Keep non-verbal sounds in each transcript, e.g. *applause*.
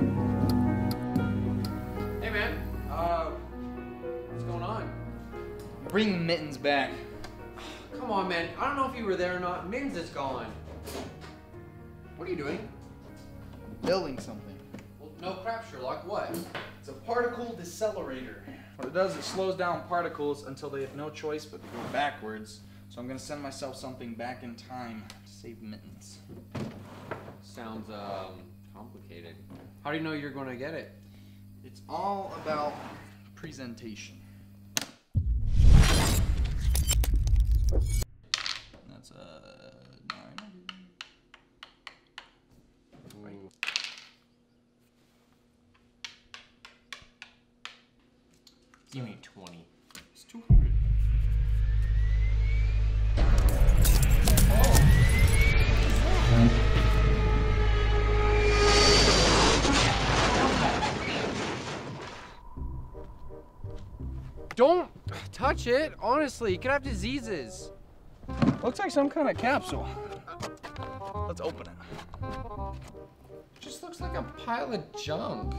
Hey man, uh, what's going on? Bring Mittens back. Come on man, I don't know if you were there or not. Mittens is gone. What are you doing? Building something. Well, no crap, Sherlock, what? It's a particle decelerator. What it does, it slows down particles until they have no choice but to go backwards. So I'm gonna send myself something back in time to save mittens. Sounds, um, complicated. How do you know you're going to get it? It's all about presentation. That's a nine. Give me 20. It's 200. Don't touch it. Honestly, you could have diseases. Looks like some kind of capsule. Let's open it. just looks like a pile of junk.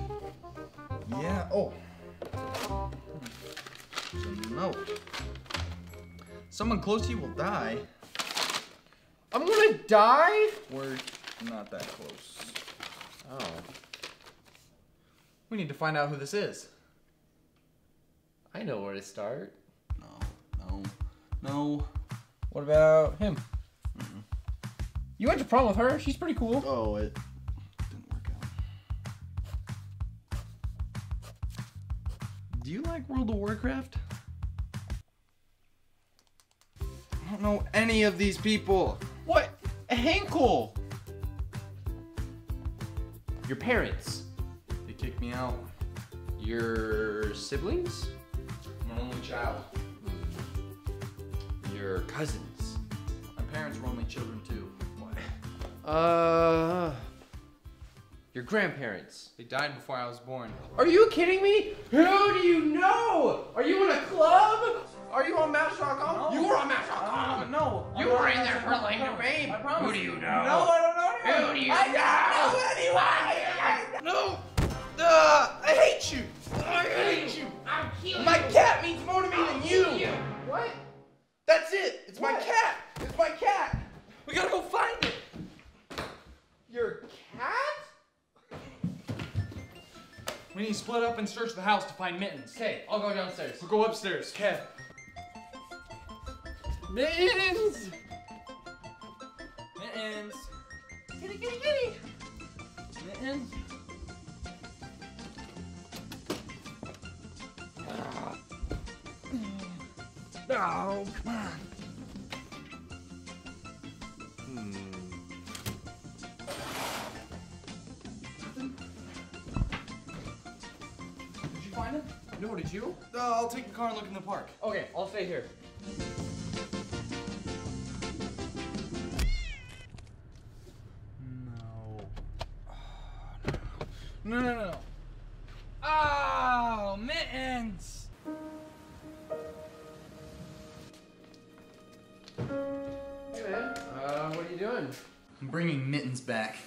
Yeah. Oh. There's a note. Someone close to you will die. I'm gonna die? We're not that close. Oh. We need to find out who this is. I know where to start. No, no, no. What about him? You went to prom with her. She's pretty cool. Oh, it didn't work out. Do you like World of Warcraft? I don't know any of these people. What? Henkel! Your parents. They kicked me out. Your siblings? I'm an only child. Your cousins. My parents were only children too. What? Uh. Your grandparents. They died before I was born. Are you kidding me? Who do you know? Are you in a club? Are you on Match.com? You were on Match.com. no. You were in there for Lane to Babe. I promise. Who do you We split up and search the house to find Mittens. Okay, I'll go downstairs. We'll go upstairs. Okay. Mittens! Mittens. Kitty, kitty, kitty! Mittens. Oh, come on. Did you find him? No, did you? Uh, I'll take the car and look in the park. Okay, I'll stay here. *sighs* No. No, no, no. Oh, mittens. Hey man, uh, what are you doing? I'm bringing mittens back.